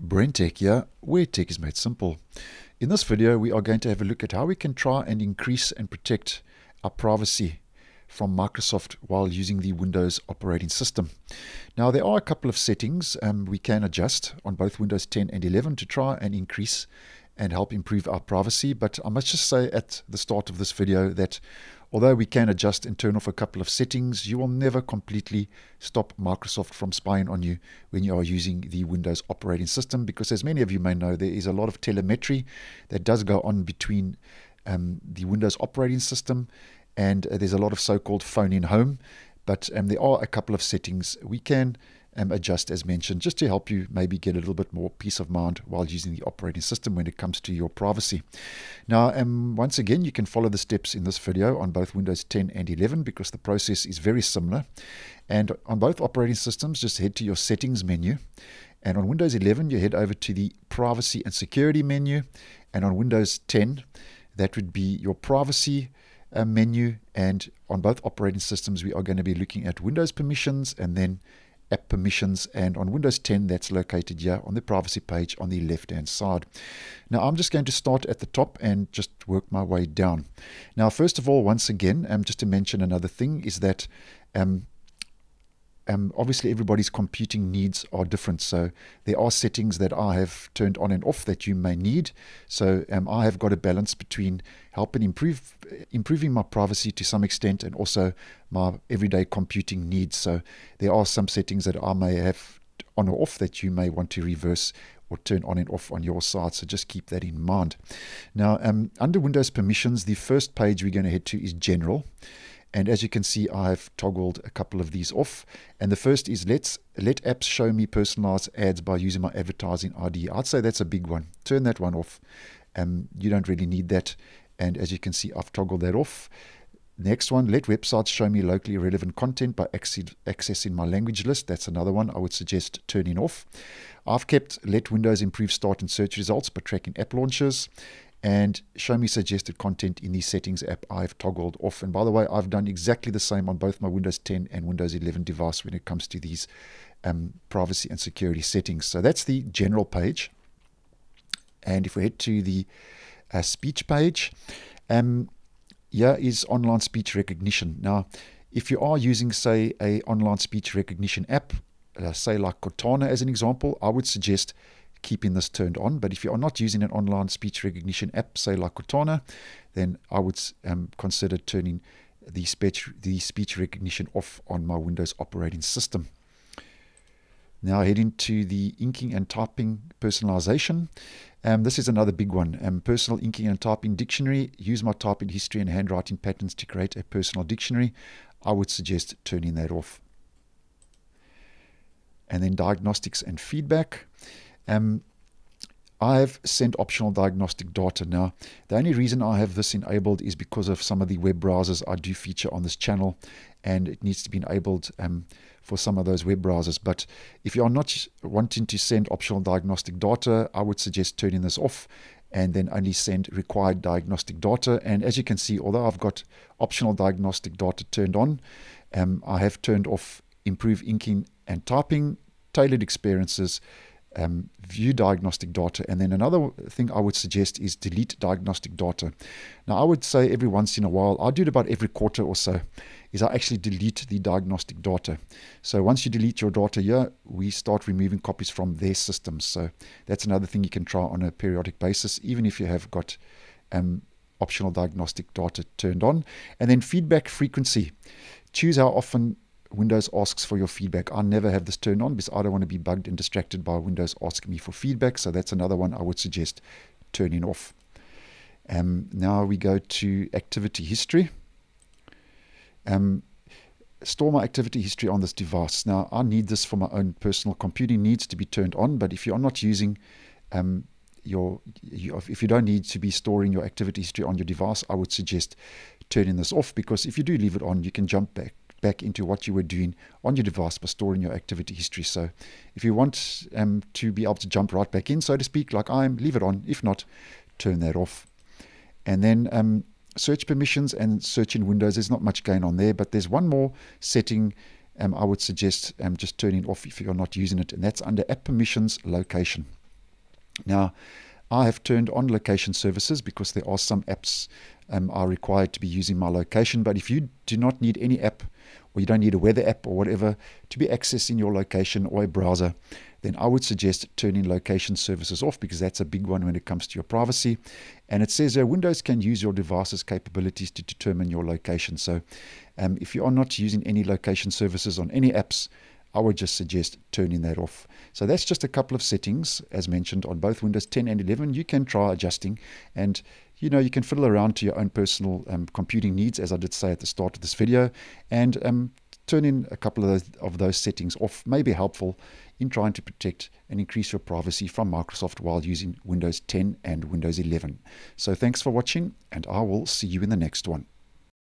Brentech here, where tech is made simple. In this video, we are going to have a look at how we can try and increase and protect our privacy from Microsoft while using the Windows operating system. Now, there are a couple of settings um, we can adjust on both Windows 10 and 11 to try and increase and help improve our privacy. But I must just say at the start of this video that Although we can adjust and turn off a couple of settings, you will never completely stop Microsoft from spying on you when you are using the Windows operating system because as many of you may know, there is a lot of telemetry that does go on between um, the Windows operating system and uh, there's a lot of so-called phone in home, but um, there are a couple of settings. We can um, adjust as mentioned, just to help you maybe get a little bit more peace of mind while using the operating system when it comes to your privacy. Now, um, once again, you can follow the steps in this video on both Windows 10 and 11 because the process is very similar. And on both operating systems, just head to your settings menu. And on Windows 11, you head over to the privacy and security menu. And on Windows 10, that would be your privacy uh, menu. And on both operating systems, we are going to be looking at Windows permissions and then app permissions and on Windows 10 that's located here on the privacy page on the left hand side. Now I'm just going to start at the top and just work my way down. Now first of all once again um, just to mention another thing is that um, um, obviously everybody's computing needs are different. So there are settings that I have turned on and off that you may need. So um, I have got a balance between helping improve improving my privacy to some extent and also my everyday computing needs. So there are some settings that I may have on or off that you may want to reverse or turn on and off on your side. So just keep that in mind. Now, um, under Windows permissions, the first page we're going to head to is General. And as you can see, I've toggled a couple of these off. And the first is let's let apps show me personalized ads by using my advertising ID. I'd say that's a big one. Turn that one off. Um, you don't really need that. And as you can see, I've toggled that off. Next one, let websites show me locally relevant content by accessing my language list. That's another one I would suggest turning off. I've kept let Windows improve start and search results by tracking app launches and show me suggested content in the settings app I've toggled off. And by the way, I've done exactly the same on both my Windows 10 and Windows 11 device when it comes to these um, privacy and security settings. So that's the general page. And if we head to the uh, speech page, um, here is online speech recognition. Now, if you are using, say, a online speech recognition app, uh, say like Cortana as an example, I would suggest keeping this turned on. But if you are not using an online speech recognition app, say like Cortana, then I would um, consider turning the speech, the speech recognition off on my Windows operating system. Now heading to the inking and typing personalization. Um, this is another big one. Um, personal inking and typing dictionary. Use my typing history and handwriting patterns to create a personal dictionary. I would suggest turning that off. And then diagnostics and feedback. Um, I've sent optional diagnostic data. Now, the only reason I have this enabled is because of some of the web browsers I do feature on this channel, and it needs to be enabled um, for some of those web browsers. But if you are not wanting to send optional diagnostic data, I would suggest turning this off and then only send required diagnostic data. And as you can see, although I've got optional diagnostic data turned on, um, I have turned off improve inking and typing, tailored experiences, um, view diagnostic data. And then another thing I would suggest is delete diagnostic data. Now, I would say every once in a while, I do it about every quarter or so, is I actually delete the diagnostic data. So once you delete your data here, we start removing copies from their systems. So that's another thing you can try on a periodic basis, even if you have got um, optional diagnostic data turned on. And then feedback frequency. Choose how often Windows asks for your feedback. I never have this turned on because I don't want to be bugged and distracted by Windows asking me for feedback. So that's another one I would suggest turning off. Um, now we go to activity history. Um, store my activity history on this device. Now I need this for my own personal computing needs to be turned on, but if you're not using um, your, if you don't need to be storing your activity history on your device, I would suggest turning this off because if you do leave it on, you can jump back back into what you were doing on your device by storing your activity history. So if you want um, to be able to jump right back in, so to speak, like I am, leave it on. If not, turn that off. And then um, search permissions and search in Windows, there's not much going on there, but there's one more setting um, I would suggest um, just turning off if you're not using it, and that's under App Permissions Location. Now, I have turned on location services because there are some apps um, are required to be using my location. But if you do not need any app, or you don't need a weather app or whatever to be accessing your location or a browser, then I would suggest turning location services off because that's a big one when it comes to your privacy. And it says uh, Windows can use your device's capabilities to determine your location. So um, if you are not using any location services on any apps, I would just suggest turning that off. So that's just a couple of settings, as mentioned, on both Windows 10 and 11. You can try adjusting, and you know you can fiddle around to your own personal um, computing needs, as I did say at the start of this video, and um, turn in a couple of those, of those settings off may be helpful in trying to protect and increase your privacy from Microsoft while using Windows 10 and Windows 11. So thanks for watching, and I will see you in the next one.